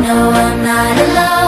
know I'm not alone.